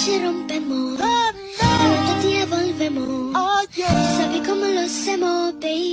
ci rompemmo Oh no! quando ti evolvemo, Oh yeah. sabe como lo hacemos, baby.